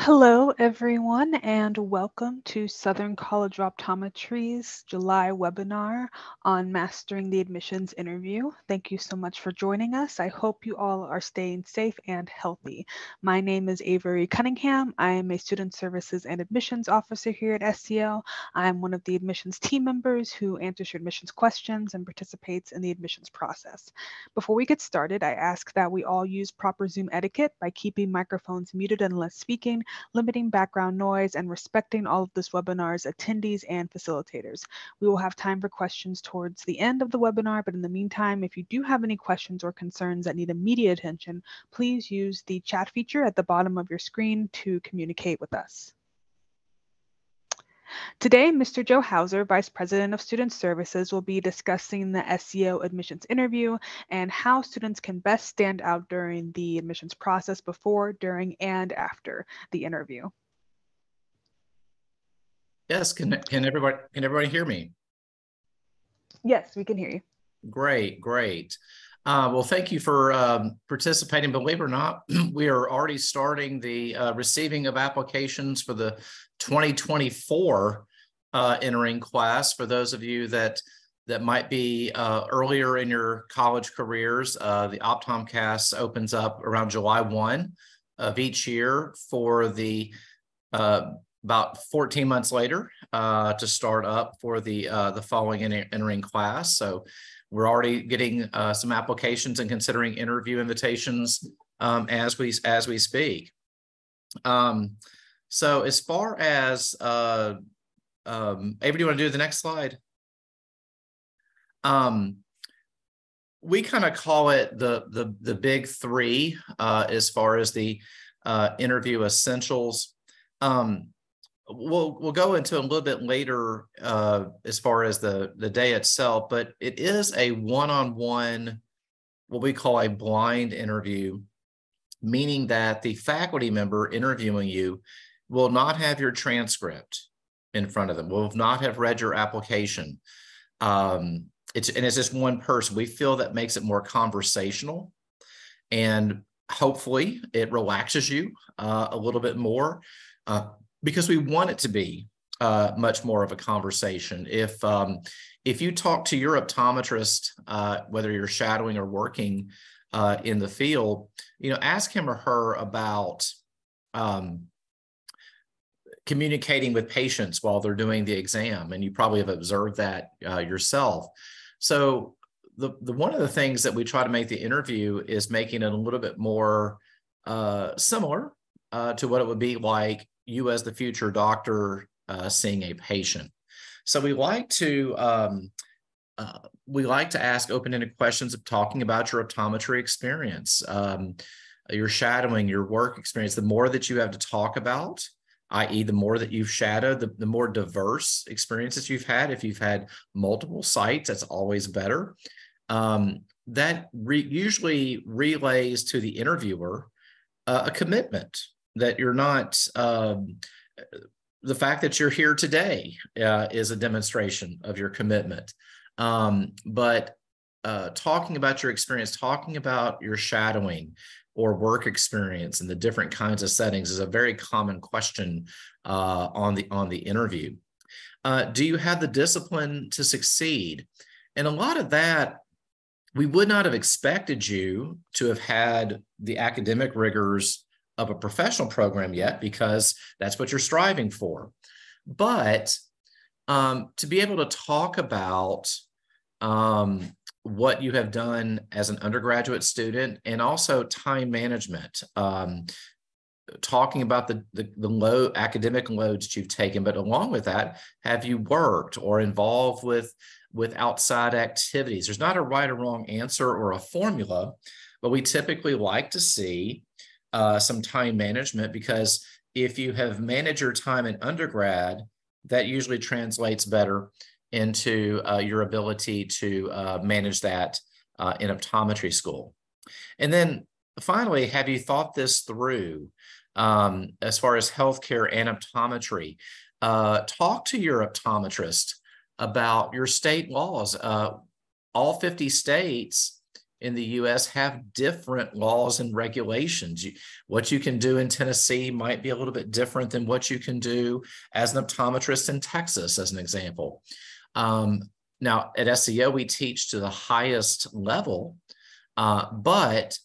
Hello, everyone, and welcome to Southern College of Optometry's July webinar on Mastering the Admissions Interview. Thank you so much for joining us. I hope you all are staying safe and healthy. My name is Avery Cunningham. I am a Student Services and Admissions Officer here at SCO. I am one of the admissions team members who answers your admissions questions and participates in the admissions process. Before we get started, I ask that we all use proper Zoom etiquette by keeping microphones muted unless speaking limiting background noise, and respecting all of this webinar's attendees and facilitators. We will have time for questions towards the end of the webinar, but in the meantime, if you do have any questions or concerns that need immediate attention, please use the chat feature at the bottom of your screen to communicate with us. Today, Mr. Joe Hauser, Vice President of Student Services, will be discussing the SCO admissions interview and how students can best stand out during the admissions process before, during, and after the interview. Yes, can, can everybody can everybody hear me? Yes, we can hear you. Great, great. Uh, well, thank you for um, participating. Believe it or not, we are already starting the uh, receiving of applications for the 2024 uh, entering class. For those of you that that might be uh, earlier in your college careers, uh, the OptomCAS opens up around July 1 of each year for the uh, about 14 months later to start up for the the following entering class. So we're already getting uh, some applications and considering interview invitations um, as we as we speak. Um, so as far as uh, um, Avery, do you want to do the next slide? Um, we kind of call it the the the big three uh, as far as the uh, interview essentials. Um, we'll we'll go into a little bit later uh, as far as the the day itself, but it is a one-on-one, what we call a blind interview, meaning that the faculty member interviewing you will not have your transcript in front of them, will not have read your application. Um, it's and it's just one person. We feel that makes it more conversational, and hopefully it relaxes you uh, a little bit more. Uh, because we want it to be uh, much more of a conversation. If um, if you talk to your optometrist, uh, whether you're shadowing or working uh, in the field, you know, ask him or her about um, communicating with patients while they're doing the exam, and you probably have observed that uh, yourself. So the, the one of the things that we try to make the interview is making it a little bit more uh, similar uh, to what it would be like you as the future doctor uh, seeing a patient. So we like to um, uh, we like to ask open-ended questions of talking about your optometry experience, um, your shadowing, your work experience. The more that you have to talk about, i.e., the more that you've shadowed, the, the more diverse experiences you've had. If you've had multiple sites, that's always better. Um, that re- usually relays to the interviewer uh, a commitment that you're not um, the fact that you're here today uh, is a demonstration of your commitment. Um, but uh, talking about your experience talking about your shadowing or work experience and the different kinds of settings is a very common question uh, on the on the interview. Uh, do you have the discipline to succeed? And a lot of that we would not have expected you to have had the academic rigors of a professional program yet because that's what you're striving for. But um, to be able to talk about um, what you have done as an undergraduate student and also time management, um, talking about the, the, the low academic loads that you've taken, but along with that, have you worked or involved with with outside activities? There's not a right or wrong answer or a formula, but we typically like to see uh, some time management because if you have managed your time in undergrad, that usually translates better into uh, your ability to uh, manage that uh, in optometry school. And then finally, have you thought this through um, as far as healthcare and optometry? Uh, talk to your optometrist about your state laws. Uh, all 50 states in the US have different laws and regulations. You, what you can do in Tennessee might be a little bit different than what you can do as an optometrist in Texas, as an example. Um, now, at SCO, we teach to the highest level, uh, but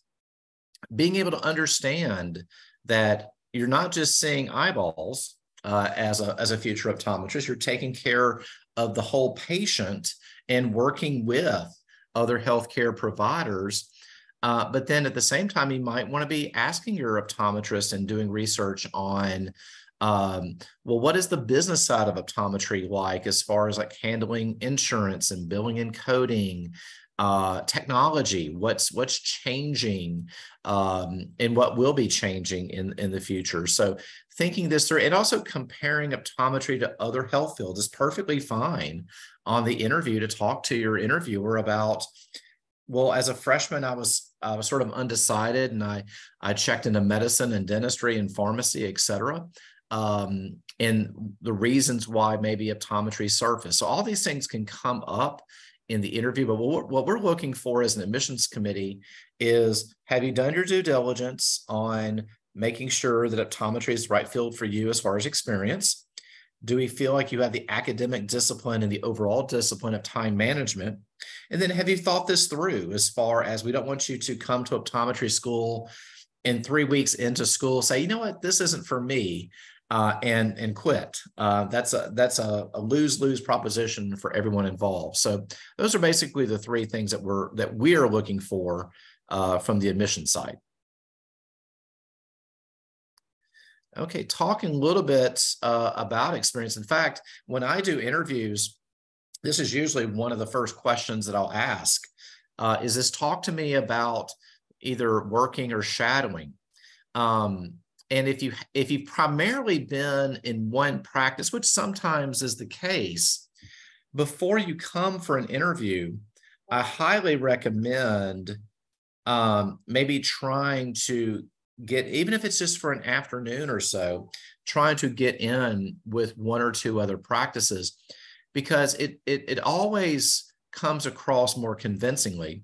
being able to understand that you're not just seeing eyeballs uh, as, a, as a future optometrist, you're taking care of the whole patient and working with other healthcare providers. Uh, but then at the same time, you might want to be asking your optometrist and doing research on, um, well, what is the business side of optometry like as far as like handling insurance and billing and coding, uh, technology, what's what's changing, um, and what will be changing in in the future. So thinking this through, and also comparing optometry to other health fields is perfectly fine on the interview to talk to your interviewer about well as a freshman i was i was sort of undecided and i i checked into medicine and dentistry and pharmacy et cetera um, and the reasons why maybe optometry surface so all these things can come up in the interview but what what we're looking for as an admissions committee is have you done your due diligence on making sure that optometry is the right field for you as far as experience do we feel like you have the academic discipline and the overall discipline of time management? And then have you thought this through as far as we don't want you to come to optometry school and three weeks into school say, you know what, this isn't for me. Uh, and and quit. Uh, that's a that's a, a lose lose proposition for everyone involved. So those are basically the three things that we're that we are looking for uh, from the admission side. Okay, talking a little bit uh, about experience. In fact, when I do interviews, this is usually one of the first questions that I'll ask. Uh, is this talk to me about either working or shadowing? Um, and if you if you've primarily been in one practice, which sometimes is the case, before you come for an interview, I highly recommend um, maybe trying to get even if it's just for an afternoon or so trying to get in with one or two other practices because it it, it always comes across more convincingly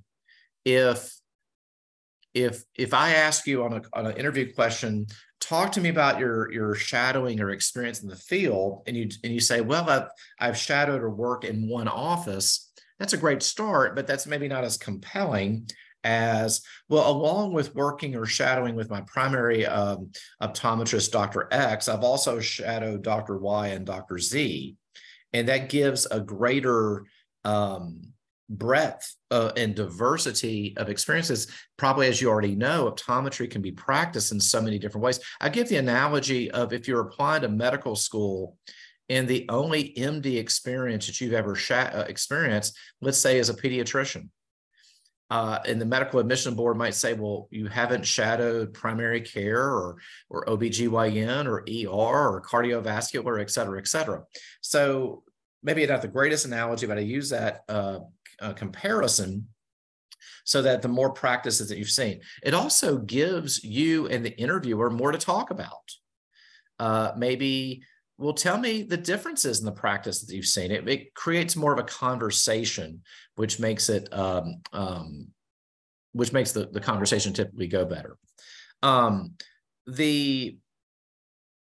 if if if i ask you on a on an interview question talk to me about your your shadowing or experience in the field and you and you say well i've i've shadowed or worked in one office that's a great start but that's maybe not as compelling as well, along with working or shadowing with my primary um, optometrist, Dr. X, I've also shadowed Dr. Y and Dr. Z. And that gives a greater um, breadth uh, and diversity of experiences. Probably, as you already know, optometry can be practiced in so many different ways. I give the analogy of if you're applying to medical school and the only MD experience that you've ever sh- uh, experienced, let's say, is a pediatrician uh, and the medical admission board might say, well, you haven't shadowed primary care or, or OBGYN or ER or cardiovascular, et cetera, et cetera. So maybe not the greatest analogy, but I use that uh, uh, comparison so that the more practices that you've seen, it also gives you and the interviewer more to talk about. Uh, maybe well, tell me the differences in the practice that you've seen. It, it creates more of a conversation, which makes it um, um, which makes the, the conversation typically go better. Um, the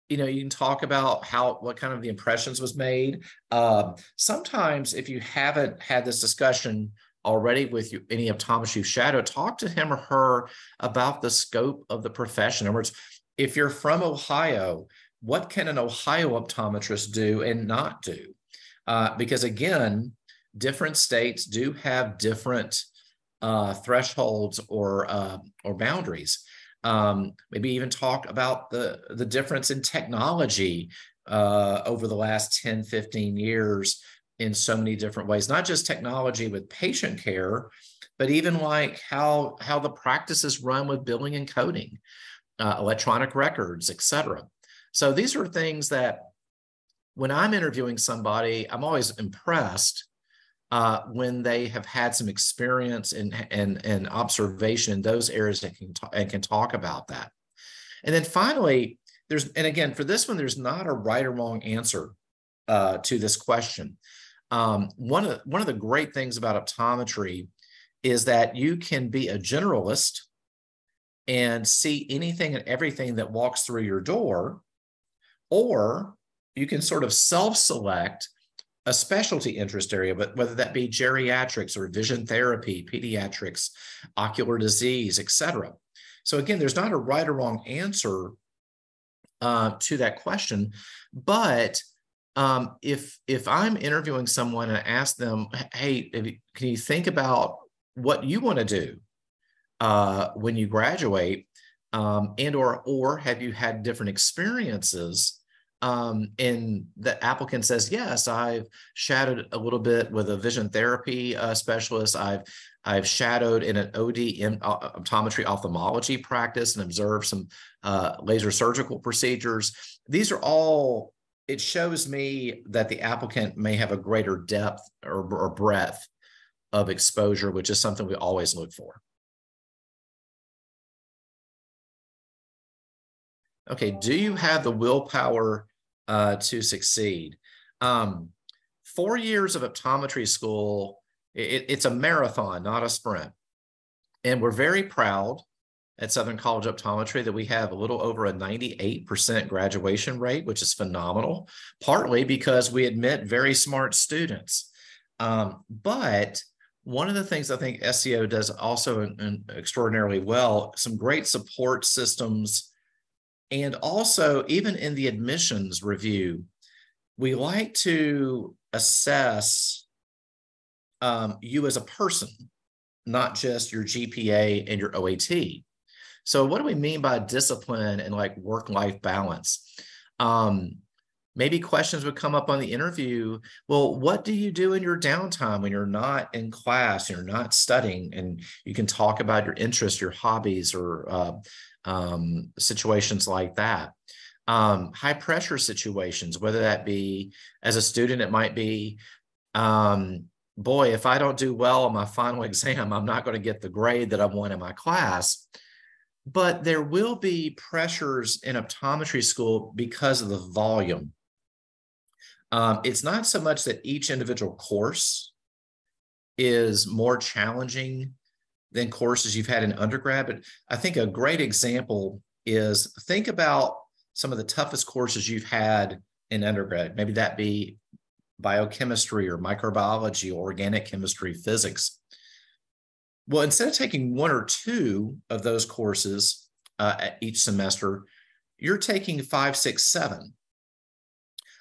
you know you can talk about how what kind of the impressions was made. Uh, sometimes if you haven't had this discussion already with you, any optometrist you shadow, talk to him or her about the scope of the profession. In other words, if you're from Ohio what can an Ohio optometrist do and not do? Uh, because again, different states do have different uh, thresholds or uh, or boundaries. Um, maybe even talk about the the difference in technology uh, over the last 10, 15 years in so many different ways, not just technology with patient care, but even like how how the practices run with billing and coding, uh, electronic records, et cetera. So these are things that when I'm interviewing somebody, I'm always impressed uh, when they have had some experience and, and, and observation in those areas that can talk, and can talk about that. And then finally, there's, and again, for this one, there's not a right or wrong answer uh, to this question. Um, one, of, one of the great things about optometry is that you can be a generalist and see anything and everything that walks through your door, or you can sort of self select a specialty interest area, but whether that be geriatrics or vision therapy, pediatrics, ocular disease, etc. So again, there's not a right or wrong answer uh, to that question, but um, if if I'm interviewing someone and I ask them, "Hey, can you think about what you want to do uh, when you graduate?" Um, and or or have you had different experiences um, and the applicant says, yes, I've shadowed a little bit with a vision therapy uh, specialist. I've I've shadowed in an OD in, uh, optometry ophthalmology practice and observed some uh, laser surgical procedures. These are all, it shows me that the applicant may have a greater depth or, or breadth of exposure, which is something we always look for. Okay, do you have the willpower uh, to succeed. Um, four years of optometry school, it, it's a marathon, not a sprint. And we're very proud at Southern College Optometry that we have a little over a 98% graduation rate, which is phenomenal, partly because we admit very smart students. Um, but one of the things I think SCO does also in, in extraordinarily well, some great support systems and also, even in the admissions review, we like to assess um, you as a person, not just your GPA and your OAT. So, what do we mean by discipline and like work life balance? Um, maybe questions would come up on the interview. Well, what do you do in your downtime when you're not in class, you're not studying, and you can talk about your interests, your hobbies, or uh, um, situations like that. Um, high pressure situations, whether that be as a student, it might be, um, boy, if I don't do well on my final exam, I'm not going to get the grade that I want in my class. But there will be pressures in optometry school because of the volume. Um, it's not so much that each individual course is more challenging than courses you've had in undergrad. But I think a great example is think about some of the toughest courses you've had in undergrad. Maybe that be biochemistry or microbiology or organic chemistry, physics. Well, instead of taking one or two of those courses uh, each semester, you're taking five, six, seven.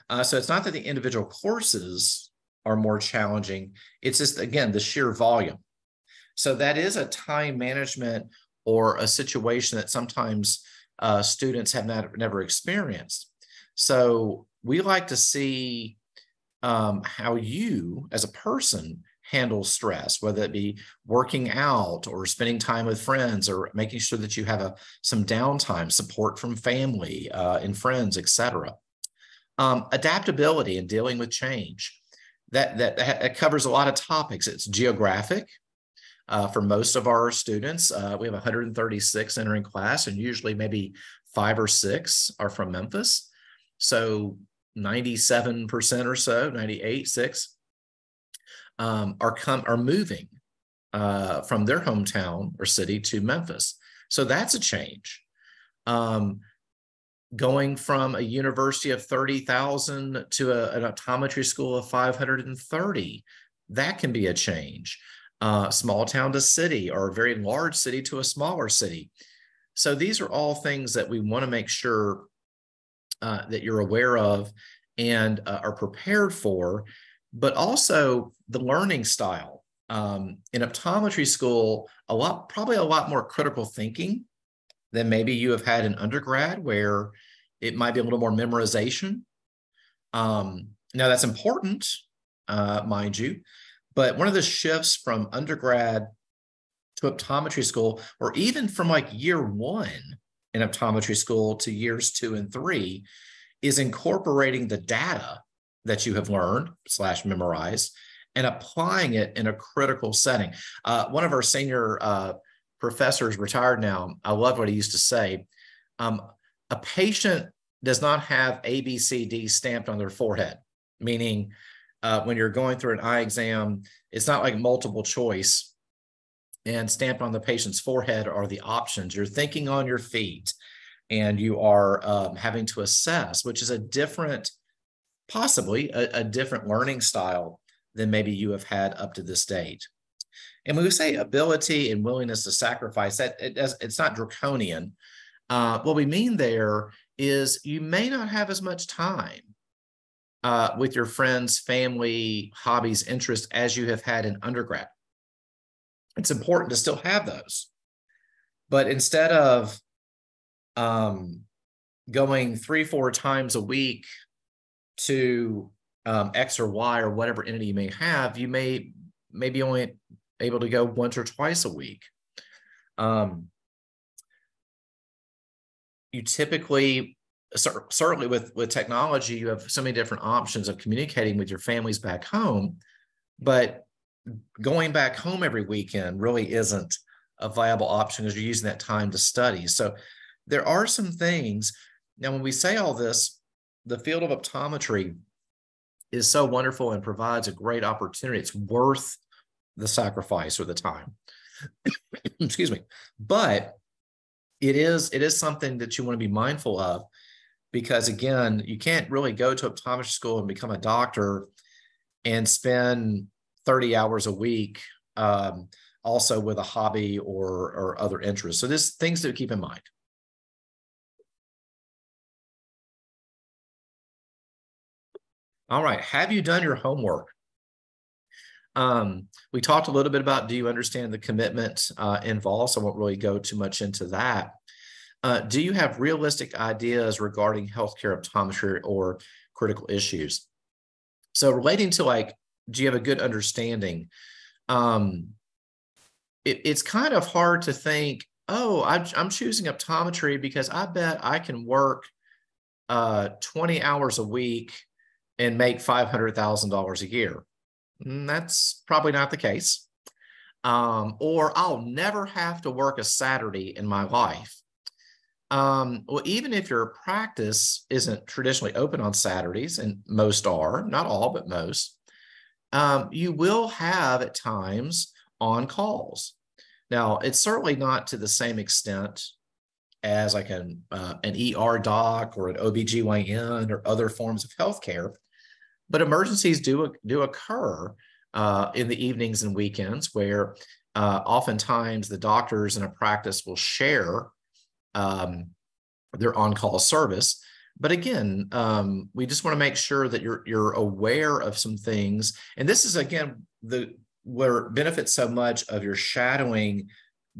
Uh, so it's not that the individual courses are more challenging. It's just, again, the sheer volume. So that is a time management or a situation that sometimes uh, students have not, never experienced. So we like to see um, how you as a person handle stress, whether it be working out or spending time with friends or making sure that you have a, some downtime, support from family uh, and friends, etc. Um, adaptability and dealing with change. That, that, that covers a lot of topics. It's geographic, uh, for most of our students. Uh, we have 136 entering class, and usually maybe five or six are from Memphis. So 97% or so, 98, six, um, are come are moving uh, from their hometown or city to Memphis. So that's a change. Um, going from a university of 30,000 to a, an optometry school of 530, that can be a change uh, small town to city or a very large city to a smaller city. So these are all things that we want to make sure uh, that you're aware of and uh, are prepared for, but also the learning style. Um, in optometry school, a lot, probably a lot more critical thinking than maybe you have had in undergrad, where it might be a little more memorization. Um, now that's important, uh, mind you, but one of the shifts from undergrad to optometry school, or even from like year one in optometry school to years two and three, is incorporating the data that you have learned slash memorized and applying it in a critical setting. Uh, one of our senior uh, professors retired now. I love what he used to say. Um, a patient does not have A, B, C, D stamped on their forehead, meaning uh, when you're going through an eye exam, it's not like multiple choice and stamped on the patient's forehead are the options. You're thinking on your feet and you are um, having to assess, which is a different, possibly a, a different learning style than maybe you have had up to this date. And when we say ability and willingness to sacrifice, that it does, it's not draconian. Uh, what we mean there is you may not have as much time uh, with your friends, family, hobbies, interests as you have had in undergrad. It's important to still have those. But instead of um, going three, four times a week to um, X or Y or whatever entity you may have, you may maybe only able to go once or twice a week. Um, you typically certainly with with technology you have so many different options of communicating with your families back home but going back home every weekend really isn't a viable option because you're using that time to study. So there are some things. Now when we say all this the field of optometry is so wonderful and provides a great opportunity. It's worth the sacrifice or the time. Excuse me. But it is it is something that you want to be mindful of because again you can't really go to optometry school and become a doctor and spend 30 hours a week um, also with a hobby or or other interests so there's things to keep in mind all right have you done your homework um, we talked a little bit about do you understand the commitment uh, involved? So I won't really go too much into that. Uh, do you have realistic ideas regarding healthcare optometry or critical issues? So relating to like, do you have a good understanding? Um, it, it's kind of hard to think, oh, I'm, choosing optometry because I bet I can work uh, 20 hours a week and make $500,000 a year. Mm, that's probably not the case. Um, or I'll never have to work a Saturday in my life. Um, well, even if your practice isn't traditionally open on Saturdays, and most are, not all, but most, um, you will have at times on calls. Now, it's certainly not to the same extent as like an, uh, an ER doc or an OBGYN or other forms of healthcare, but emergencies do, do occur uh, in the evenings and weekends where uh, oftentimes the doctors in a practice will share um, their on-call service. But again, um, we just want to make sure that you're you're aware of some things. And this is again the where benefits so much of your shadowing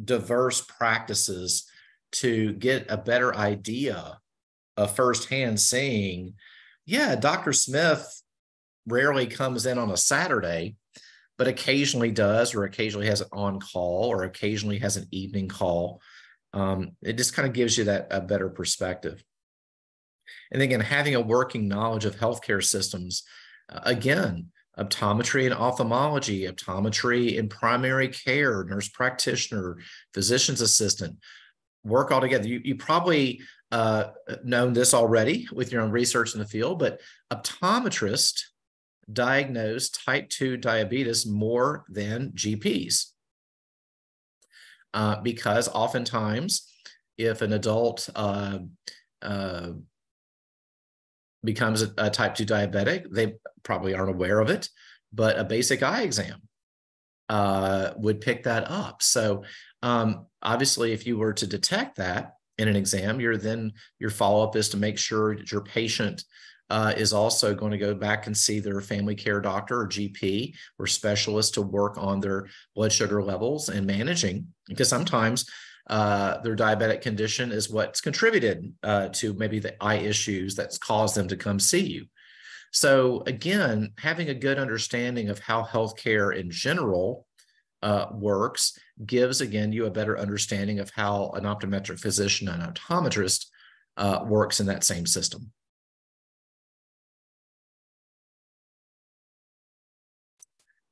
diverse practices to get a better idea of firsthand seeing, yeah, Dr. Smith rarely comes in on a Saturday, but occasionally does, or occasionally has an on call, or occasionally has an evening call. Um, it just kind of gives you that a better perspective. And again, having a working knowledge of healthcare systems, uh, again, optometry and ophthalmology, optometry and primary care, nurse practitioner, physician's assistant, work all together. You, you probably uh, known this already with your own research in the field, but optometrist diagnose type 2 diabetes more than GPs. Uh, because oftentimes, if an adult uh, uh, becomes a, a, type 2 diabetic, they probably aren't aware of it, but a basic eye exam uh, would pick that up. So, um, obviously, if you were to detect that in an exam, your then your follow up is to make sure that your patient uh, is also going to go back and see their family care doctor or GP or specialist to work on their blood sugar levels and managing because sometimes uh, their diabetic condition is what's contributed uh, to maybe the eye issues that's caused them to come see you. So again, having a good understanding of how healthcare in general uh, works gives again you a better understanding of how an optometric physician and optometrist uh, works in that same system.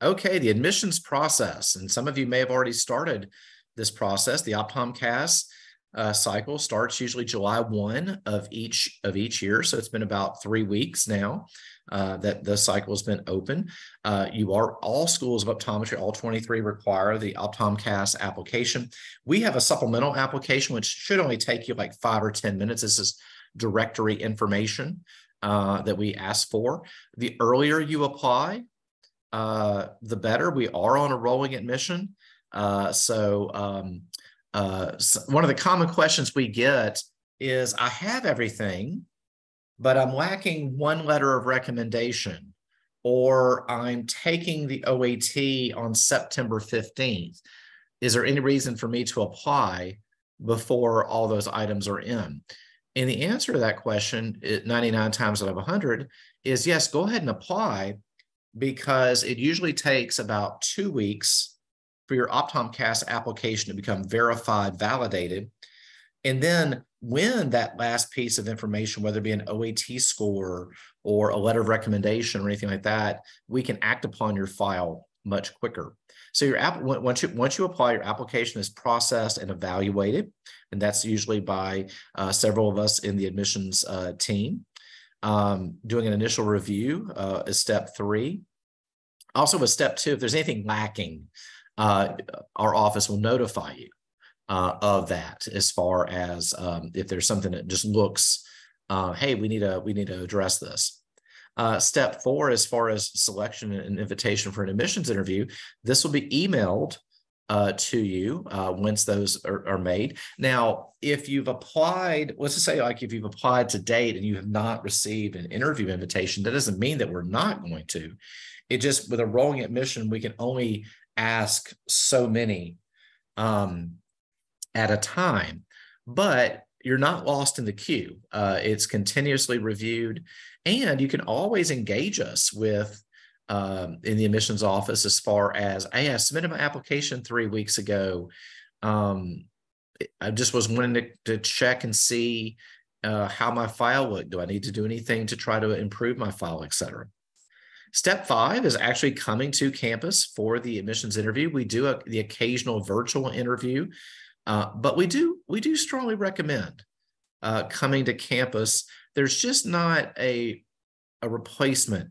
Okay, the admissions process, and some of you may have already started this process. The OptomCAS uh, cycle starts usually July 1 of each of each year. So it's been about three weeks now. uh, that the cycle has been open. Uh, you are all schools of optometry, all 23 require the OptomCAS application. We have a supplemental application, which should only take you like five or 10 minutes. This is directory information uh, that we ask for. The earlier you apply, uh, the better. We are on a rolling admission. Uh, so, um, uh, so one of the common questions we get is I have everything, but I'm lacking one letter of recommendation, or I'm taking the OAT on September 15th. Is there any reason for me to apply before all those items are in? And the answer to that question, 99 times out of 100, is yes, go ahead and apply because it usually takes about two weeks for your OptomCAS application to become verified, validated. And then when that last piece of information, whether it be an OAT score or a letter of recommendation or anything like that, we can act upon your file much quicker. So your app once you once you apply, your application is processed and evaluated, and that's usually by uh, several of us in the admissions uh, team. Um, doing an initial review uh, is step three. Also, with step two, if there's anything lacking, uh, our office will notify you uh, of that. As far as um, if there's something that just looks, uh, hey, we need to we need to address this. Uh, step four, as far as selection and invitation for an admissions interview, this will be emailed uh, to you uh, once those are, are, made. Now, if you've applied, let's just say like if you've applied to date and you have not received an interview invitation, that doesn't mean that we're not going to. It just with a rolling admission, we can only ask so many um, at a time. But you're not lost in the queue. Uh, it's continuously reviewed, and you can always engage us with um, in the admissions office as far as hey, I submitted my application three weeks ago. Um, I just was wanting to, to check and see uh, how my file looked. Do I need to do anything to try to improve my file, et cetera? Step five is actually coming to campus for the admissions interview. We do a, the occasional virtual interview uh, but we do we do strongly recommend uh, coming to campus. There's just not a a replacement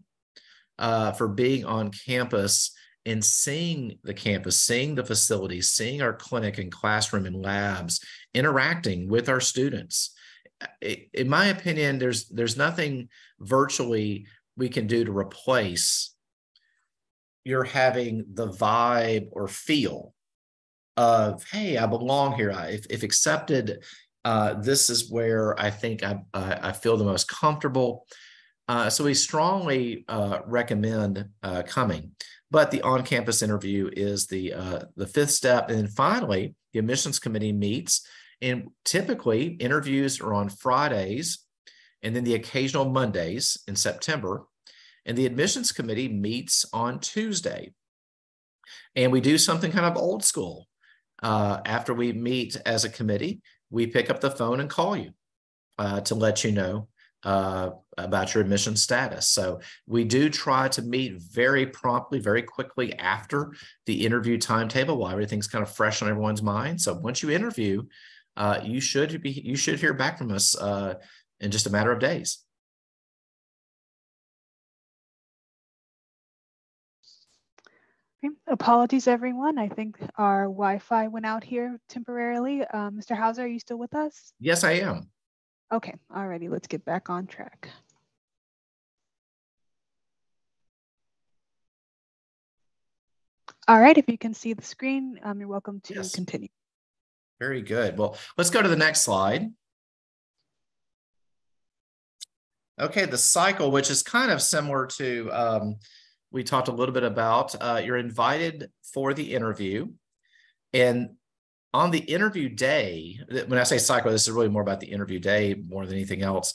uh, for being on campus and seeing the campus, seeing the facilities, seeing our clinic and classroom and labs, interacting with our students. In my opinion, there's there's nothing virtually we can do to replace you're having the vibe or feel of hey i belong here if, if accepted uh, this is where i think i, I feel the most comfortable uh, so we strongly uh, recommend uh, coming but the on-campus interview is the uh, the fifth step. And then finally the admissions committee meets and typically interviews are on fridays and then the occasional mondays in september. And the admissions committee meets on tuesday. And we do something kind of old school. Uh, after we meet as a committee, we pick up the phone and call you to let you know uh, about your admission status. So we do try to meet very promptly, very quickly after the interview timetable while everything's kind of fresh on everyone's mind. So once you interview, uh, you should be you should hear back from us uh, in just a matter of days. Okay. Apologies, everyone. I think our Wi-Fi went out here temporarily. Uh, Mr. Hauser, are you still with us? Yes, I am. Okay, alrighty, let's get back on track. All right, if you can see the screen, um, you're welcome to yes. continue. Very good. Well, let's go to the next slide. Okay, the cycle, which is kind of similar to um, we talked a little bit about. Uh, you're invited for the interview. And on the interview day, when I say psycho, this is really more about the interview day more than anything else.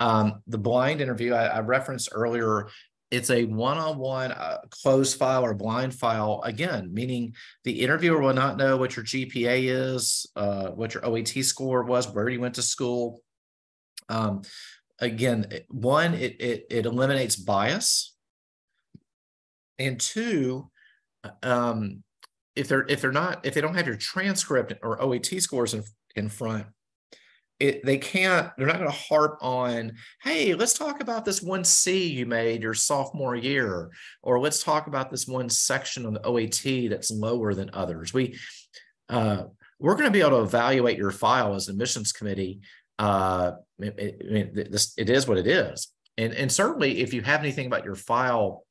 Um, the blind interview I, I, referenced earlier, it's a one-on-one uh, closed file or blind file. Again, meaning the interviewer will not know what your GPA is, uh, what your OAT score was, where you went to school. Um, again, one, it, it, it eliminates bias and two, um, if they're if they're not if they don't have your transcript or OAT scores in, in front, it, they can't, they're not going to harp on, hey, let's talk about this one C you made your sophomore year, or let's talk about this one section on the OAT that's lower than others. We, uh, we're going to be able to evaluate your file as an admissions committee. Uh, it, it, this, it is what it is. And, and certainly if you have anything about your file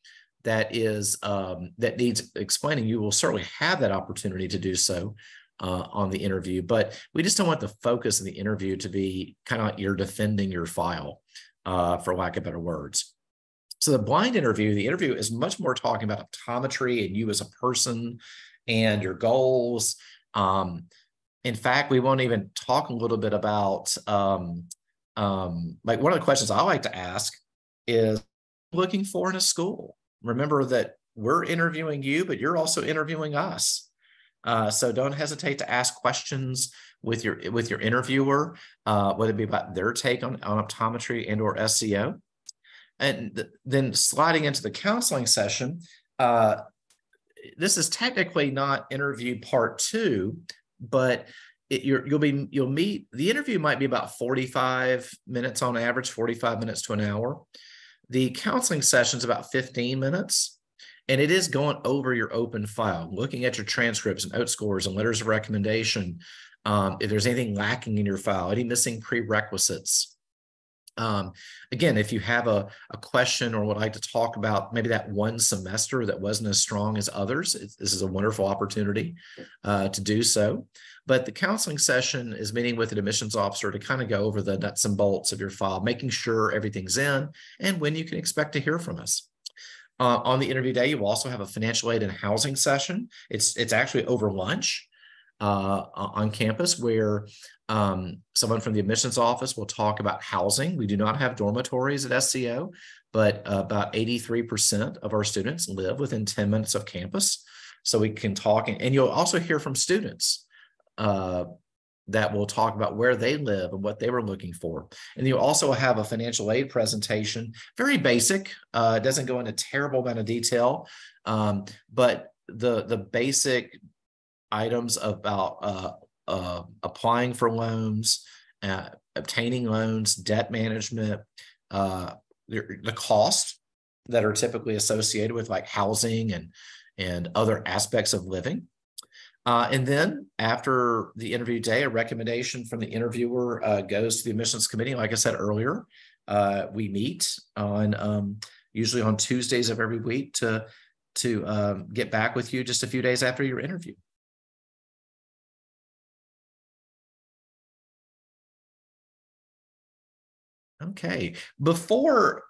that is um, that needs explaining, you will certainly have that opportunity to do so uh, on the interview. But we just don't want the focus of the interview to be kind of like you're defending your file, uh, for lack of better words. So the blind interview, the interview is much more talking about optometry and you as a person and your goals. Um, in fact, we won't even talk a little bit about um, um, like one of the questions I like to ask is looking for in a school. Remember that we're interviewing you, but you're also interviewing us. Uh, so don't hesitate to ask questions with your with your interviewer, uh, whether it be about their take on, on optometry and or SCO. And th- then sliding into the counseling session, uh, this is technically not interview part two, but it, you will be you'll meet the interview might be about 45 minutes on average 45 minutes to an hour the counseling session is about 15 minutes and it is going over your open file looking at your transcripts and OAT scores and letters of recommendation um, if there's anything lacking in your file any missing prerequisites um, again, if you have a, a question or would like to talk about maybe that one semester that wasn't as strong as others, this is a wonderful opportunity uh, to do so. But the counseling session is meeting with an admissions officer to kind of go over the nuts and bolts of your file, making sure everything's in and when you can expect to hear from us. Uh, on the interview day, you will also have a financial aid and housing session. It's it's actually over lunch uh, on campus where um, someone from the admissions office will talk about housing. We do not have dormitories at SCO, but about 83% of our students live within 10 minutes of campus. So we can talk, and you'll also hear from students uh, that will talk about where they live and what they were looking for. And you also have a financial aid presentation, very basic. Uh, doesn't go into terrible amount of detail, um, but the the basic items about uh, uh, applying for loans, uh, obtaining loans, debt management, uh, the, the cost that are typically associated with like housing and and other aspects of living. Uh, and then after the interview day, a recommendation from the interviewer uh, goes to the admissions committee. Like I said earlier, uh, we meet on um, usually on Tuesdays of every week to to um, get back with you just a few days after your interview. Okay. Before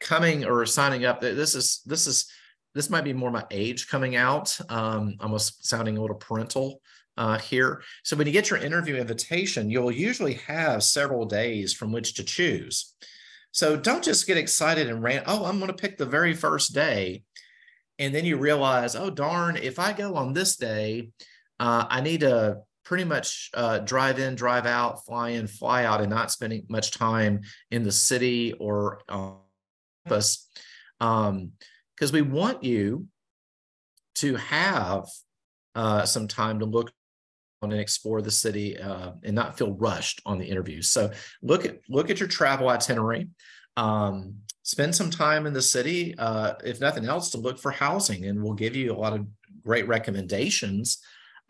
coming or signing up, this is this is this might be more my age coming out. Um, almost sounding a little parental uh, here. So when you get your interview invitation, you'll usually have several days from which to choose. So don't just get excited and ran. Oh, I'm going to pick the very first day, and then you realize, oh darn, if I go on this day, uh, I need to pretty much uh, drive in, drive out, fly in, fly out, and not spending much time in the city or uh, campus. Um, because we want you to have uh, some time to look and explore the city uh, and not feel rushed on the interviews. So look at look at your travel itinerary. Um, spend some time in the city, uh, if nothing else, to look for housing, and we'll give you a lot of great recommendations.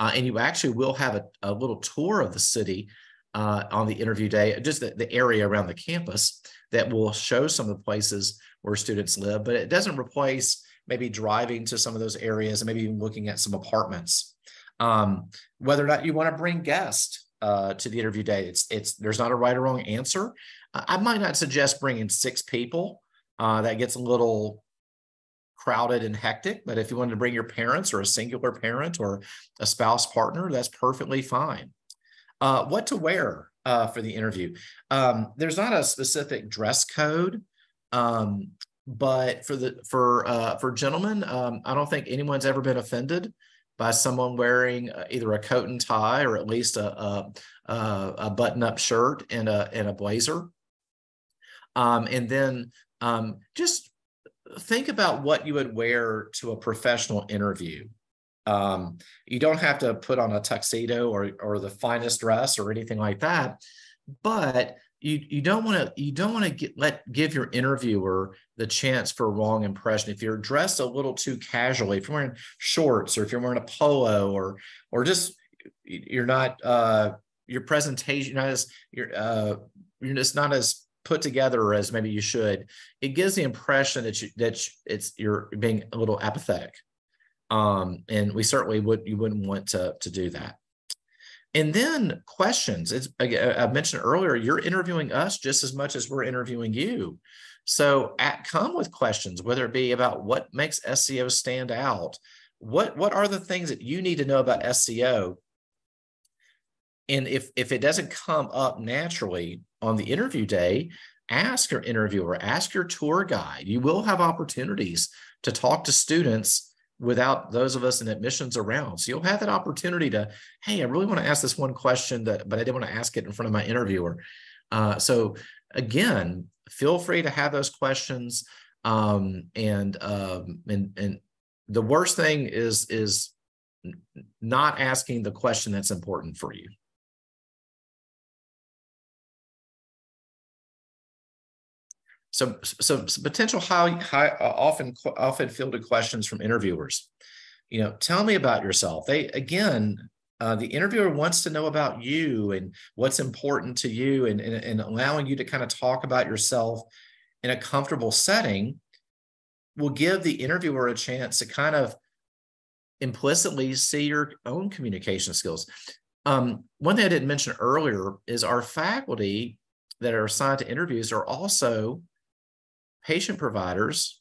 Uh, and you actually will have a, a little tour of the city uh, on the interview day, just the, the area around the campus that will show some of the places where students live, but it doesn't replace maybe driving to some of those areas and maybe even looking at some apartments. Um, whether or not you want to bring guests uh, to the interview day, it's it's there's not a right or wrong answer. I might not suggest bringing six people. Uh, that gets a little crowded and hectic. But if you wanted to bring your parents or a singular parent or a spouse partner, that's perfectly fine. Uh, what to wear uh, for the interview? Um, there's not a specific dress code. Um, but for the for uh, for gentlemen, um, I don't think anyone's ever been offended by someone wearing uh, either a coat and tie or at least a a, a button-up shirt and a and a blazer. Um, and then um, just think about what you would wear to a professional interview. Um, you don't have to put on a tuxedo or or the finest dress or anything like that, but you you don't want to you don't want to let give your interviewer the chance for a wrong impression if you're dressed a little too casually if you're wearing shorts or if you're wearing a polo or or just you're not uh your presentation not as you're uh you're just not as put together as maybe you should it gives the impression that you that it's you're being a little apathetic um and we certainly would you wouldn't want to to do that and then questions. It's I mentioned earlier, you're interviewing us just as much as we're interviewing you. So at, come with questions, whether it be about what makes SCO stand out, what what are the things that you need to know about SCO And if if it doesn't come up naturally on the interview day, ask your interviewer, ask your tour guide. You will have opportunities to talk to students without those of us in admissions around. So you'll have that opportunity to, hey, I really want to ask this one question that, but I didn't want to ask it in front of my interviewer. Uh, so again, feel free to have those questions. Um, and um, and and the worst thing is is not asking the question that's important for you. So, so, so potential high, high, uh, often, often fielded questions from interviewers. You know, tell me about yourself. They again, uh, the interviewer wants to know about you and what's important to you, and, and, and allowing you to kind of talk about yourself in a comfortable setting will give the interviewer a chance to kind of implicitly see your own communication skills. Um, one thing I didn't mention earlier is our faculty that are assigned to interviews are also patient providers,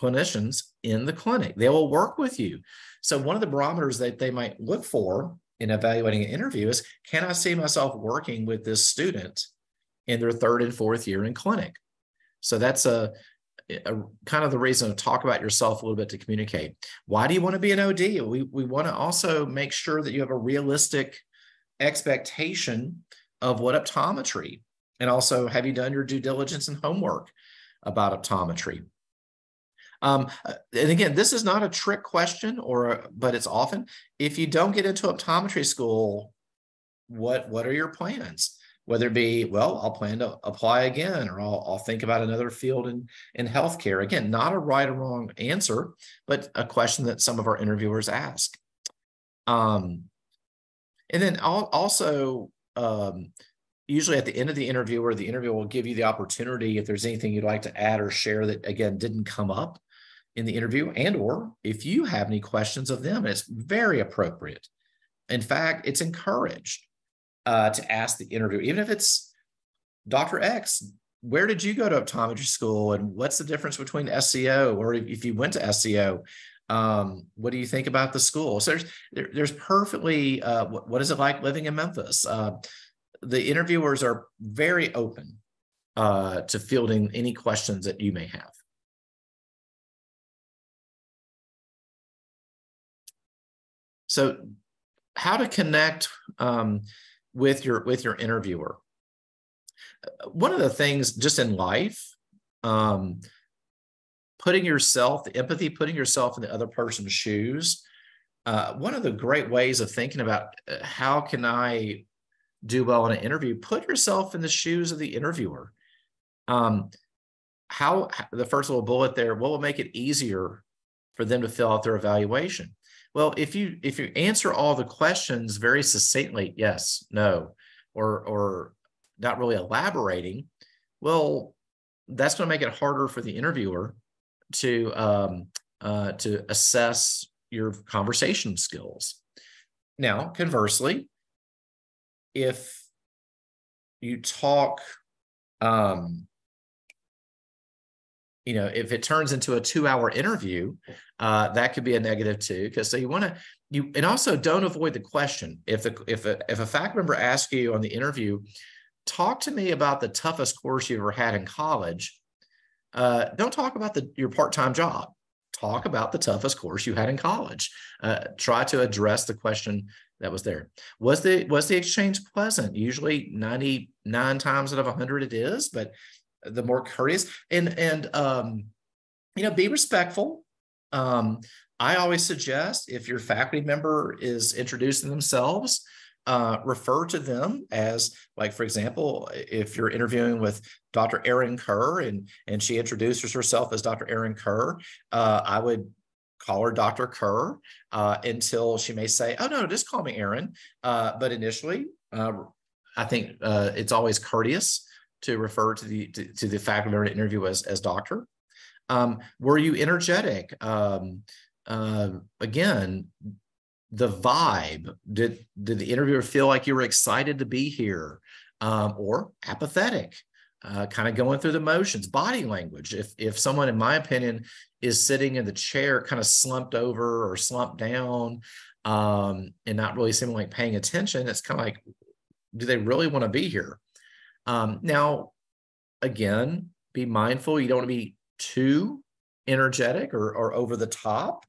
clinicians in the clinic. They will work with you. So, one of the barometers that they might look for in evaluating an interview is can I see myself working with this student in their third and fourth year in clinic? So, that's a, a kind of the reason to talk about yourself a little bit to communicate. Why do you want to be an OD? We, we want to also make sure that you have a realistic expectation of what optometry and also have you done your due diligence and homework about optometry. Um, uh, and again, this is not a trick question, or but it's often if you don't get into optometry school, what what are your plans? Whether it be well, I'll plan to apply again, or I'll, I'll think about another field in in healthcare. Again, not a right or wrong answer, but a question that some of our interviewers ask. Um, and then also um, usually at the end of the interview or the interview will give you the opportunity if there's anything you'd like to add or share that again didn't come up in the interview and or if you have any questions of them it's very appropriate. In fact it's encouraged uh, to ask the interview even if it's dr x where did you go to optometry school and what's the difference between sco or if you went to sco um, what do you think about the school? So there's there, there's perfectly uh, what, what is it like living in memphis? Uh, the interviewers are very open uh, to fielding any questions that you may have. So, how to connect um, with your with your interviewer? One of the things, just in life, um, putting yourself, the empathy, putting yourself in the other person's shoes. Uh, one of the great ways of thinking about uh, how can I do well in an interview, put yourself in the shoes of the interviewer. Um, how the first little bullet there, what will make it easier for them to fill out their evaluation? Well, if you if you answer all the questions very succinctly, yes, no, or or not really elaborating, well, that's going to make it harder for the interviewer to um, uh, to assess your conversation skills. Now, conversely, if you talk um you know if it turns into a two hour interview uh that could be a negative too because so you want to you and also don't avoid the question. If the if a if a fact member asks you on the interview talk to me about the toughest course you ever had in college uh don't talk about the your part-time job. Talk about the toughest course you had in college. Uh, try to address the question that was there. Was the was the exchange pleasant? Usually 99 times out of 100 it is, but the more courteous and and um you know be respectful. Um I always suggest if your faculty member is introducing themselves, uh, refer to them as, like, for example, if you're interviewing with Dr. Erin Kerr and and she introduces herself as Dr. Erin Kerr, uh, I would call her Dr. Kerr uh, until she may say, "Oh no, just call me Erin." Uh, but initially, uh, I think uh, it's always courteous to refer to the to, to the faculty member interview as as doctor. Um, were you energetic? Um, uh, again, the vibe. Did did the interviewer feel like you were excited to be here, um, or apathetic? Uh, kind of going through the motions, body language. If if someone, in my opinion, is sitting in the chair, kind of slumped over or slumped down, um, and not really seeming like paying attention, it's kind of like, do they really want to be here? Um, now, again, be mindful. You don't want to be too energetic or, or over the top,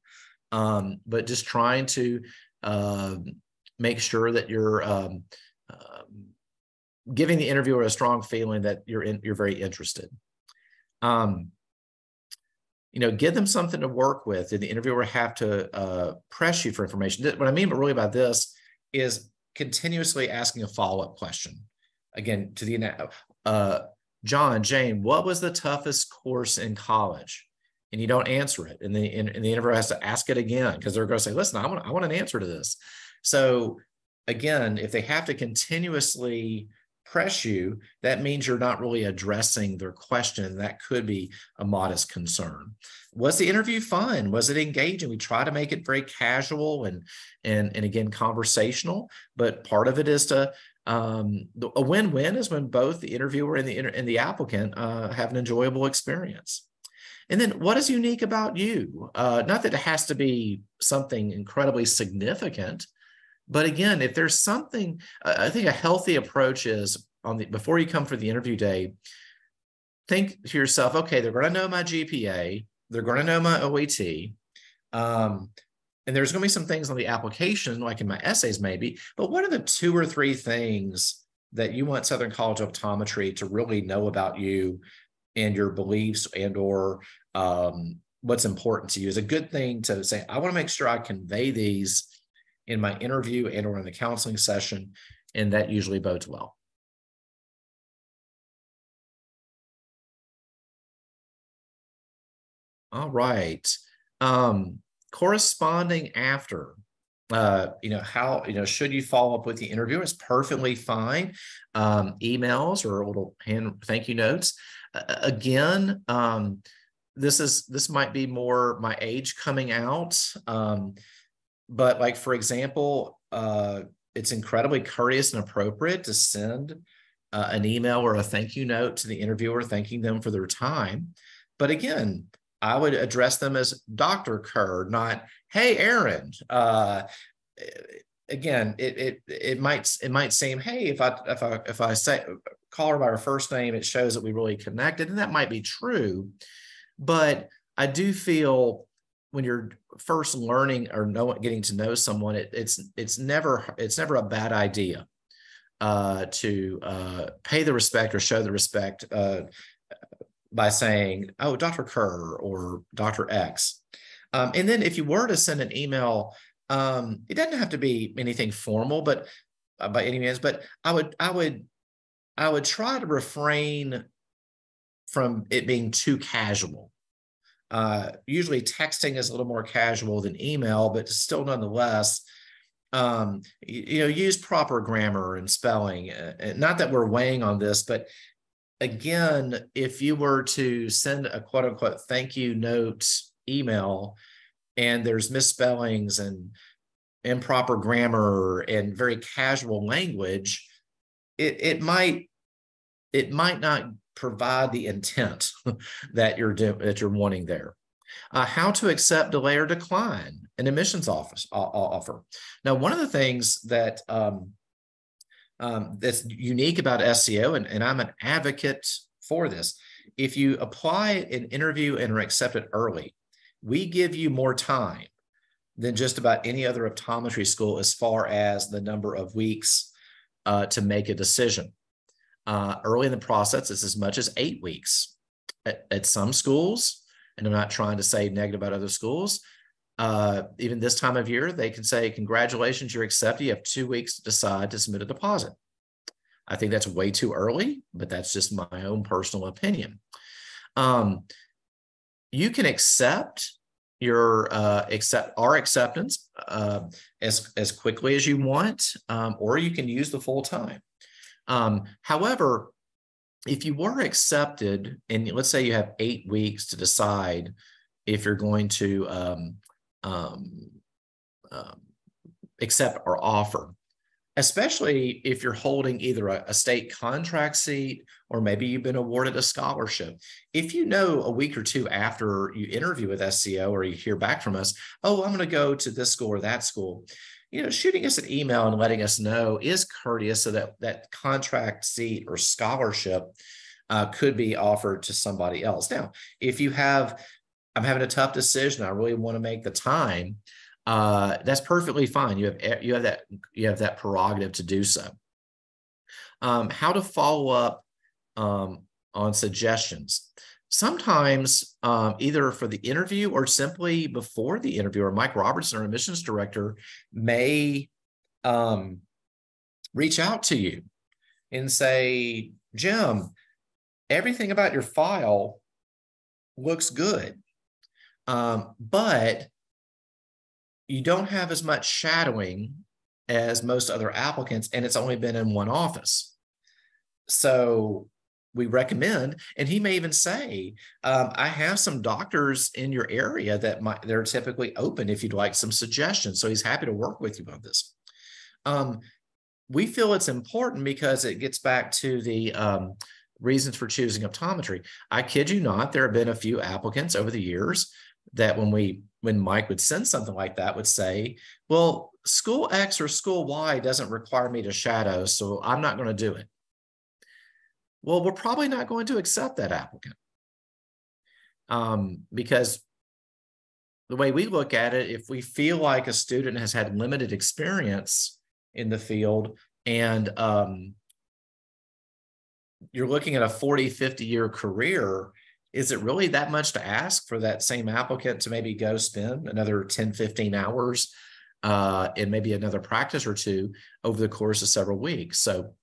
um, but just trying to uh, make sure that you're um, giving the interviewer a strong feeling that you're in, you're very interested. Um, you know, give them something to work with. Did the interviewer have to uh, press you for information? What I mean, but really by this is continuously asking a follow-up question again to the uh, John, Jane, what was the toughest course in college? And you don't answer it, and the and, and the interviewer has to ask it again because they're going to say, "Listen, I want I want an answer to this." So again, if they have to continuously press you, that means you're not really addressing their question. That could be a modest concern. Was the interview fun? Was it engaging? We try to make it very casual and and and again conversational, but part of it is to um, a win-win is when both the interviewer and the and the applicant uh, have an enjoyable experience. And then what is unique about you? Uh, not that it has to be something incredibly significant, but again, if there's something, I think a healthy approach is on the before you come for the interview day, think to yourself, okay, they're going to know my GPA, they're going to know my OAT, um, and there's going to be some things on the application, like in my essays, maybe. But what are the two or three things that you want Southern College of Optometry to really know about you and your beliefs and or um, what's important to you? Is a good thing to say. I want to make sure I convey these in my interview and or in the counseling session, and that usually bodes well. All right. Um, corresponding after uh, you know how you know should you follow up with the interviewer is perfectly fine um, emails or little hand thank you notes uh, again um, this is this might be more my age coming out um, but like for example uh, it's incredibly courteous and appropriate to send uh, an email or a thank you note to the interviewer thanking them for their time but again I would address them as Dr. Kerr, not Hey, Erin. Uh, again, it it it might it might seem Hey, if I if I if I say call her by her first name, it shows that we really connected, and that might be true. But I do feel when you're first learning or know getting to know someone, it, it's it's never it's never a bad idea uh, to uh, pay the respect or show the respect uh, by saying, oh, Dr. Kerr or Dr. X. Um, and then if you were to send an email, um, it doesn't have to be anything formal, but uh, by any means, but I would, I would, I would try to refrain from it being too casual. Uh, usually texting is a little more casual than email, but still nonetheless, um, you, you, know, use proper grammar and spelling. Uh, not that we're weighing on this, but again, if you were to send a quote unquote thank you note email and there's misspellings and improper grammar and very casual language, it, it might it might not provide the intent that you're do, that you're wanting there. Uh, how to accept, delay, or decline an admissions office offer. Now, one of the things that um, um, that's unique about SCO, and, and I'm an advocate for this. If you apply an interview and are accepted early, we give you more time than just about any other optometry school as far as the number of weeks uh, to make a decision. Uh, early in the process, it's as much as eight weeks. At, at, some schools, and I'm not trying to say negative about other schools, uh, even this time of year, they can say, Congratulations, you're accepted. You have two weeks to decide to submit a deposit. I think that's way too early, but that's just my own personal opinion. Um, you can accept your uh, accept our acceptance uh, as as quickly as you want, um, or you can use the full time. Um, however, if you were accepted, and let's say you have eight weeks to decide if you're going to um, um, um accept our offer, especially if you're holding either a, a, state contract seat or maybe you've been awarded a scholarship. If you know a week or two after you interview with SCO or you hear back from us, oh, I'm going to go to this school or that school, you know, shooting us an email and letting us know is courteous so that that contract seat or scholarship uh, could be offered to somebody else. Now, if you have, I'm having a tough decision, I really want to make the time uh, that's perfectly fine. You have you have that you have that prerogative to do so. Um, how to follow up um, on suggestions. Sometimes, um, either for the interview or simply before the interview, or Mike Robertson, our admissions director, may um, reach out to you and say, Jim, everything about your file looks good. Um, but you don't have as much shadowing as most other applicants, and it's only been in one office. So we recommend, and he may even say, um, I have some doctors in your area that might they're typically open if you'd like some suggestions. So he's happy to work with you on this. Um, we feel it's important because it gets back to the um, reasons for choosing optometry. I kid you not, there have been a few applicants over the years that when we when Mike would send something like that would say, well, school X or school Y doesn't require me to shadow, so I'm not going to do it. Well, we're probably not going to accept that applicant um, because the way we look at it, if we feel like a student has had limited experience in the field and um, you're looking at a 40, 50 year career, is it really that much to ask for that same applicant to maybe go spend another 10, 15 hours uh, and maybe another practice or two over the course of several weeks? So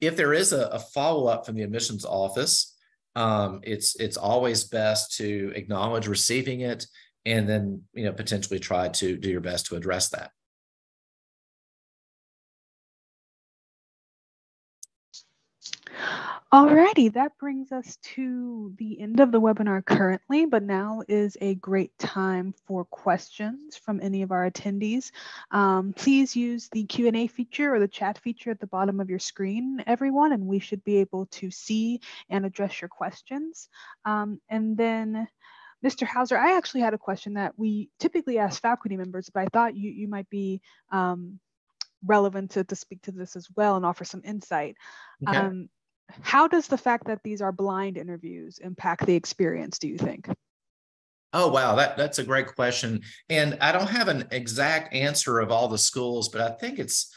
if there is a, a follow-up from the admissions office, um, it's it's always best to acknowledge receiving it and then you know potentially try to do your best to address that. Alrighty, that brings us to the end of the webinar currently, but now is a great time for questions from any of our attendees. Um, please use the Q&A feature or the chat feature at the bottom of your screen, everyone, and we should be able to see and address your questions. Um, and then Mr. Hauser, I actually had a question that we typically ask faculty members, but I thought you, you might be um, relevant to, to speak to this as well and offer some insight. Okay. Um, how does the fact that these are blind interviews impact the experience, do you think? Oh wow, that that's a great question. And I don't have an exact answer of all the schools, but I think it's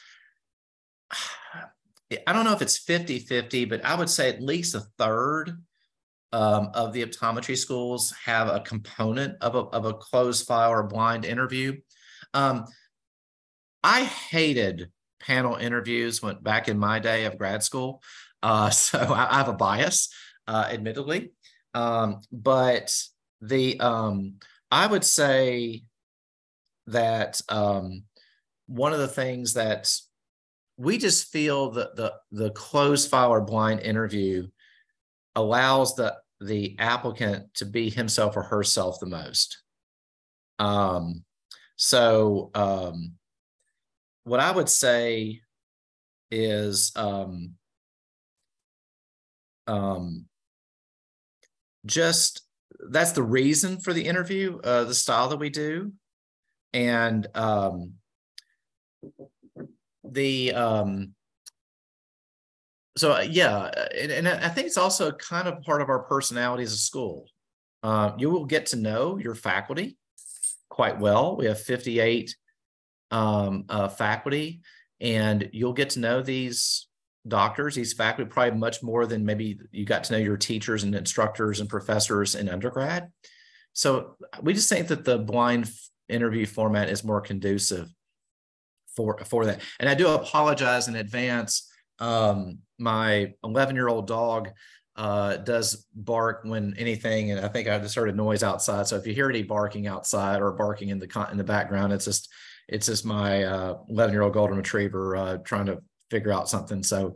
I don't know if it's 50-50, but I would say at least a third um, of the optometry schools have a component of a, of a closed file or blind interview. Um, I hated panel interviews went back in my day of grad school uh, so I, I, have a bias, uh, admittedly. Um, but the um, I would say that um, one of the things that we just feel that the the closed file or blind interview allows the the applicant to be himself or herself the most. Um, so um, what I would say is um, um, just that's the reason for the interview, uh, the style that we do, and um, the um, so uh, yeah, and, and, I think it's also kind of part of our personality as a school. Uh, you will get to know your faculty quite well. We have 58 um, uh, faculty, and you'll get to know these doctors, these faculty, probably much more than maybe you got to know your teachers and instructors and professors in undergrad. So we just think that the blind interview format is more conducive for for that. And I do apologize in advance. Um, my 11 year old dog uh, does bark when anything, and I think I just heard a noise outside. So if you hear any barking outside or barking in the in the background, it's just it's just my 11 uh, year old golden retriever uh, trying to figure out something. So,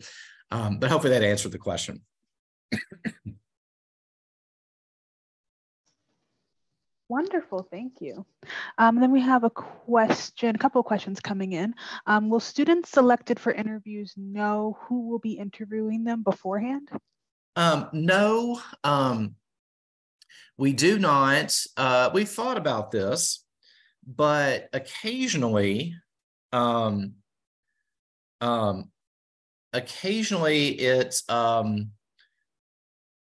um, but hopefully that answered the question. Wonderful, thank you. Um, then we have a question, a couple of questions coming in. Um, will students selected for interviews know who will be interviewing them beforehand? Um, no, um, we do not. Uh, we thought about this, but occasionally, um, um, occasionally it's um,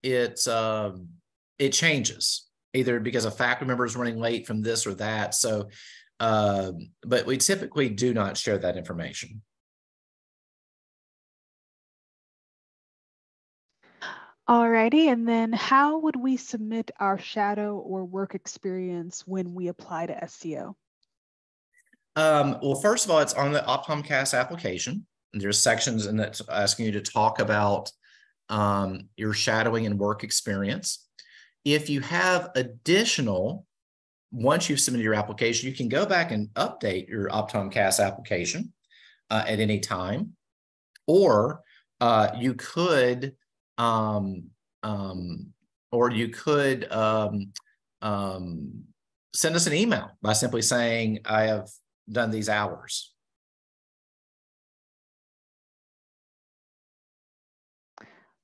it uh, it changes either because a faculty member is running late from this or that. So, uh, but we typically do not share that information. Alrighty, and then how would we submit our shadow or work experience when we apply to SCO? Um, well, first of all, it's on the OptomCAS application. There's sections in that asking you to talk about um, your shadowing and work experience. If you have additional, once you've submitted your application, you can go back and update your OptomCAS application uh, at any time, or uh, you could, um, um, or you could um, um, send us an email by simply saying, "I have done these hours."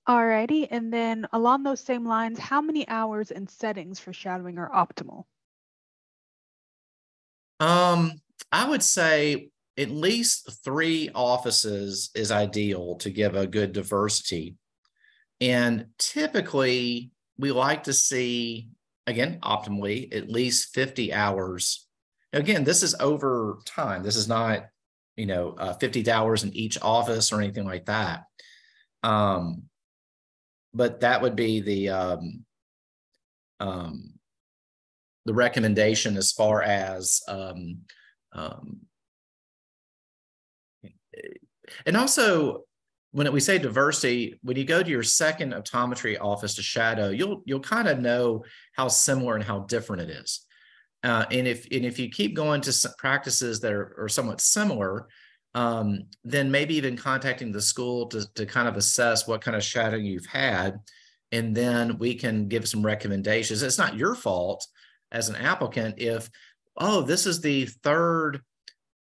Alrighty, and then along those same lines, how many hours and settings for shadowing are optimal? Um, I would say at least three offices is ideal to give a good diversity. And typically, we like to see, again, optimally, at least 50 hours. Again, this is over time. This is not, you know, uh, 50 hours in each office or anything like that. Um, but that would be the um, um, the recommendation as far as um, um, and also when we say diversity when you go to your second optometry office to shadow you'll you'll kind of know how similar and how different it is uh, and if and if you keep going to practices that are, are somewhat similar um, then maybe even contacting the school to, to kind of assess what kind of shadowing you've had. And then we can give some recommendations. It's not your fault as an applicant if, oh, this is the third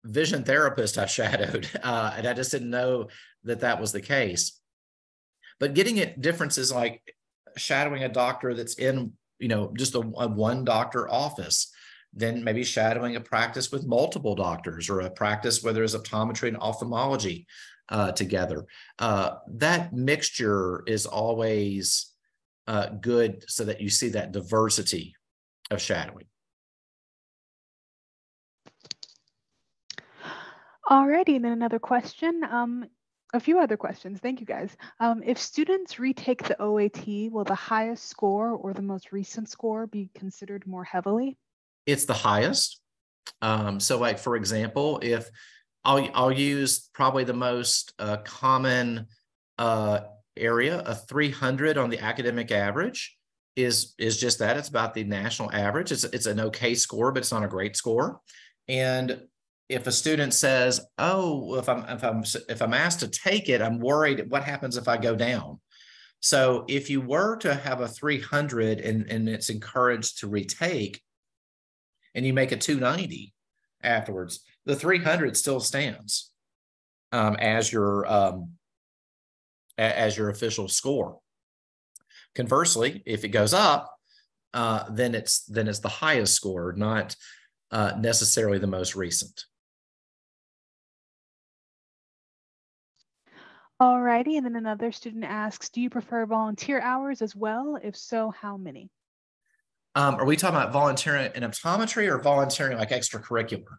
vision therapist I shadowed, uh, and I just didn't know that that was the case. But getting it differences like shadowing a doctor that's in, you know, just a, a one doctor office then maybe shadowing a practice with multiple doctors or a practice where there's optometry and ophthalmology uh, together. Uh, that mixture is always uh, good so that you see that diversity of shadowing. Alrighty, and then another question. Um, a few other questions. Thank you guys. Um, if students retake the OAT, will the highest score or the most recent score be considered more heavily? It's the highest. Um, so, like for example, if I'll I'll use probably the most uh, common uh, area, a 300 on the academic average is is just that. It's about the national average. It's it's an okay score, but it's not a great score. And if a student says, "Oh, if I'm if I'm if I'm asked to take it, I'm worried. What happens if I go down?" So if you were to have a 300 and, and it's encouraged to retake, and you make a 290 afterwards, the 300 still stands um, as your um, as your official score. Conversely, if it goes up, uh, then it's then it's the highest score, not uh, necessarily the most recent. Alrighty, and then another student asks, do you prefer volunteer hours as well? If so, how many? Um, are we talking about volunteering in optometry or volunteering like extracurricular?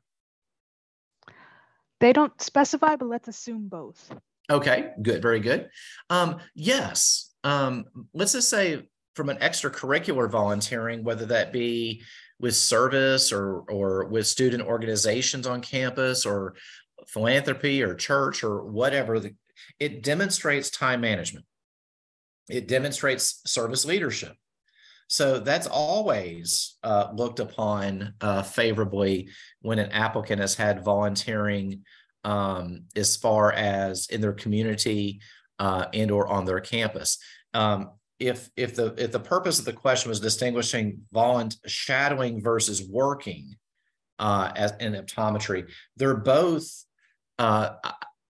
They don't specify, but let's assume both. Okay, good, very good. Um, yes, um, let's just say from an extracurricular volunteering, whether that be with service or or with student organizations on campus or philanthropy or church or whatever the, it demonstrates time management it demonstrates service leadership so that's always uh, looked upon uh, favorably when an applicant has had volunteering um, as far as in their community uh, and or on their campus. Um, if if the if the purpose of the question was distinguishing volunt shadowing versus working uh, as in optometry, they're both. Uh,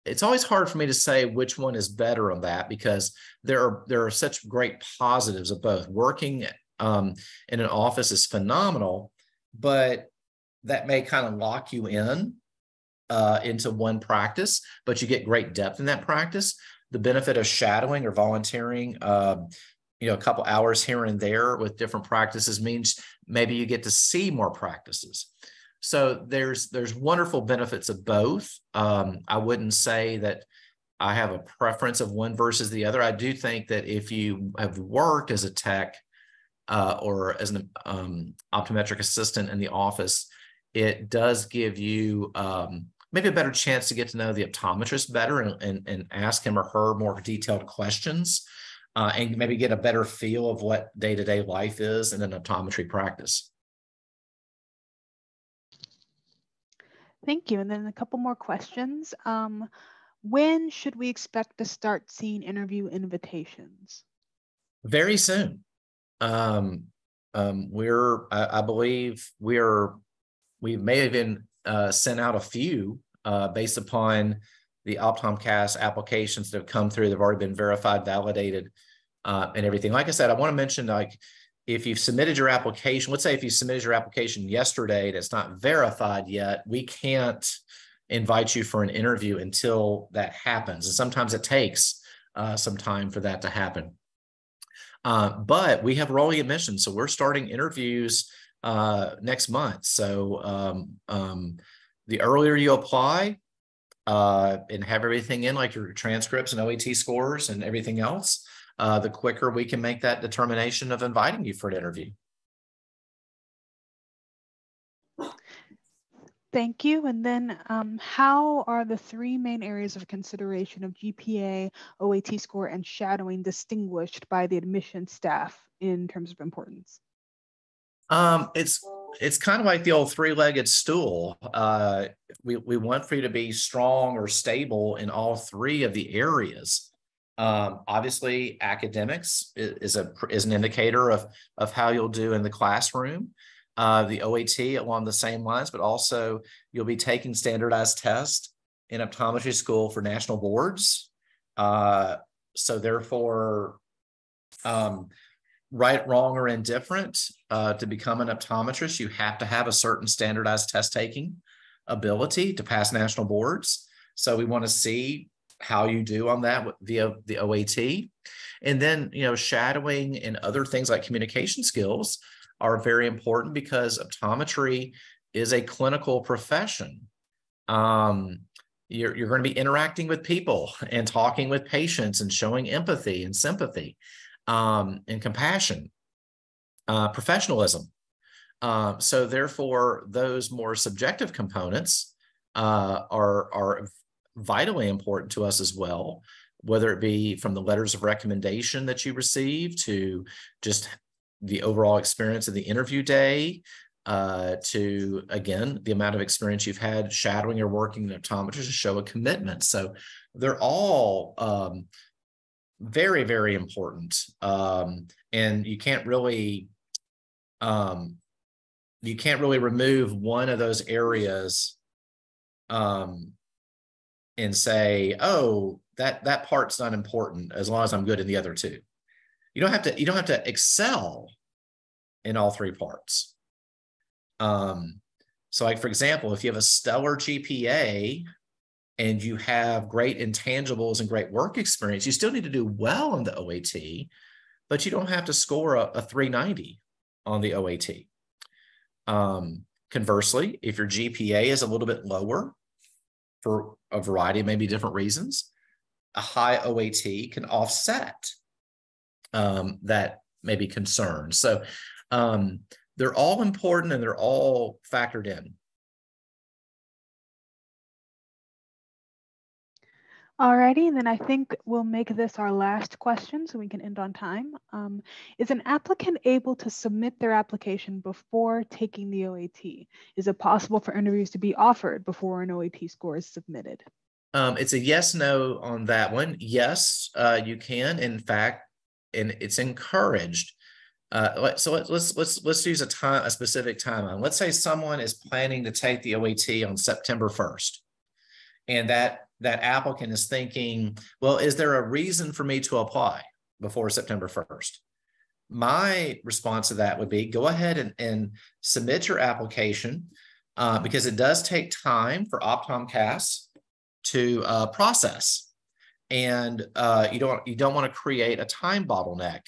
it's always hard for me to say which one is better on that because there are there are such great positives of both. Working um, in an office is phenomenal, but that may kind of lock you in uh, into one practice, but you get great depth in that practice. The benefit of shadowing or volunteering, uh, you know, a couple hours here and there with different practices means maybe you get to see more practices. So there's there's wonderful benefits of both. Um, I wouldn't say that I have a preference of one versus the other. I do think that if you have worked as a tech uh, or as an um, optometric assistant in the office, it does give you um, maybe a better chance to get to know the optometrist better and, and, and ask him or her more detailed questions uh, and maybe get a better feel of what day-to-day life is in an optometry practice. Thank you. And then a couple more questions. Um, when should we expect to start seeing interview invitations? Very soon. Um, um, we're, I, I believe we're, we may have been uh, sent out a few uh, based upon the OptomCAS applications that have come through. They've already been verified, validated, uh, and everything. Like I said, I want to mention like if you've submitted your application, let's say if you submitted your application yesterday and it's not verified yet, we can't invite you for an interview until that happens. And sometimes it takes uh, some time for that to happen. Uh, but we have rolling admissions, so we're starting interviews uh, next month. So um, um, the earlier you apply uh, and have everything in, like your transcripts and OAT scores and everything else, uh, the quicker we can make that determination of inviting you for an interview. Thank you. And then um, how are the three main areas of consideration of GPA, OAT score, and shadowing distinguished by the admission staff in terms of importance? Um, it's it's kind of like the old three-legged stool. Uh, we we want for you to be strong or stable in all three of the areas. Um, obviously, academics is a is an indicator of of how you'll do in the classroom. Uh, the OAT along the same lines, but also you'll be taking standardized tests in optometry school for national boards. Uh, so therefore, um, right, wrong, or indifferent, uh, to become an optometrist, you have to have a certain standardized test taking ability to pass national boards. So we want to see how you do on that via the OAT. And then, you know, shadowing and other things like communication skills are very important because optometry is a clinical profession. Um, you're, you're going to be interacting with people and talking with patients and showing empathy and sympathy um, and compassion, uh, professionalism. Uh, so therefore, those more subjective components uh, are are vitally important to us as well. Whether it be from the letters of recommendation that you receive to just the overall experience of the interview day, uh, to again the amount of experience you've had shadowing or working in optometrist to show a commitment. So they're all um, very very important um, and you can't really um, you can't really remove one of those areas um, and say oh that that part's not important as long as i'm good in the other two you don't have to you don't have to excel in all three parts um, so like for example if you have a stellar gpa and you have great intangibles and great work experience, you still need to do well on the OAT, but you don't have to score a, a 390 on the OAT. Um, conversely, if your GPA is a little bit lower for a variety of maybe different reasons, a high OAT can offset um, that maybe concern. So um, they're all important and they're all factored in. Alrighty, and then I think we'll make this our last question so we can end on time. Um, is an applicant able to submit their application before taking the OAT? Is it possible for interviews to be offered before an OAT score is submitted? Um, it's a yes no on that one. Yes, uh, you can. In fact, and it's encouraged. Uh, so let, us let's let's let's use a time a specific timeline. Let's say someone is planning to take the OAT on September first, and that that applicant is thinking, well, is there a reason for me to apply before September 1st? My response to that would be go ahead and, and submit your application uh, because it does take time for OptomCAS to uh, process. And uh, you don't you don't want to create a time bottleneck.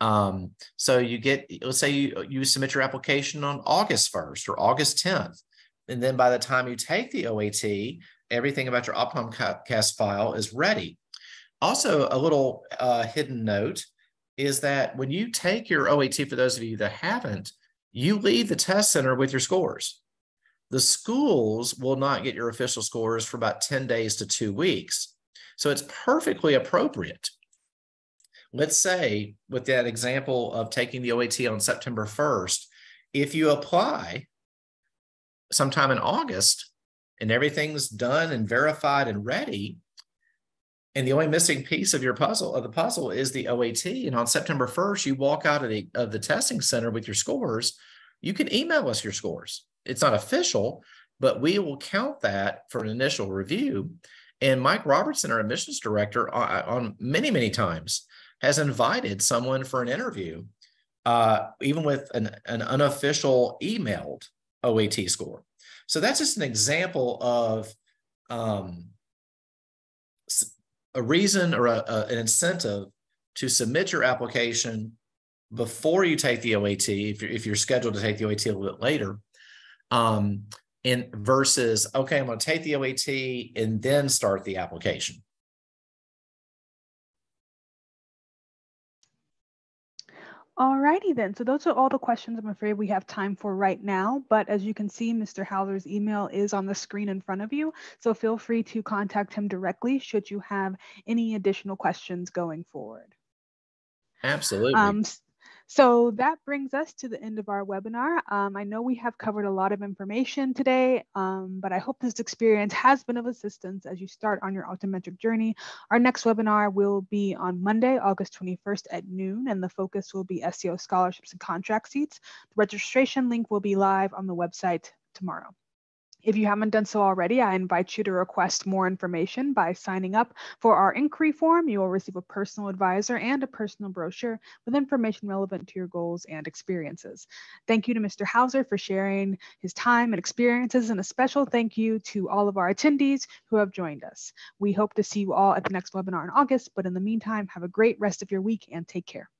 Um, so you get, let's say you, you submit your application on August 1st or August 10th. And then by the time you take the OAT, everything about your OptomCAS file is ready. Also, a little uh, hidden note is that when you take your OAT, for those of you that haven't, you leave the test center with your scores. The schools will not get your official scores for about 10 days to two weeks. So it's perfectly appropriate. Let's say, with that example of taking the OAT on September 1st, if you apply sometime in August, and everything's done and verified and ready. And the only missing piece of your puzzle of the puzzle is the OAT. And on September 1st, you walk out of the of the testing center with your scores. You can email us your scores. It's not official, but we will count that for an initial review. And Mike Robertson, our admissions director, uh, on many, many times has invited someone for an interview, uh, even with an, an unofficial emailed OAT score. So that's just an example of um, a reason or a, a, an incentive to submit your application before you take the OAT, if you're, if you're scheduled to take the OAT a little bit later, um, and versus, okay, I'm going to take the OAT and then start the application. Alrighty then, so those are all the questions I'm afraid we have time for right now, but as you can see, Mr. Hauser's email is on the screen in front of you, so feel free to contact him directly should you have any additional questions going forward. Absolutely. Um, so that brings us to the end of our webinar. Um, I know we have covered a lot of information today, um, but I hope this experience has been of assistance as you start on your optometric journey. Our next webinar will be on Monday, August 21st at noon, and the focus will be SCO scholarships and contract seats. The registration link will be live on the website tomorrow. If you haven't done so already, I invite you to request more information by signing up for our inquiry form. You will receive a personal advisor and a personal brochure with information relevant to your goals and experiences. Thank you to Mr. Hauser for sharing his time and experiences, and a special thank you to all of our attendees who have joined us. We hope to see you all at the next webinar in August, but in the meantime, have a great rest of your week and take care.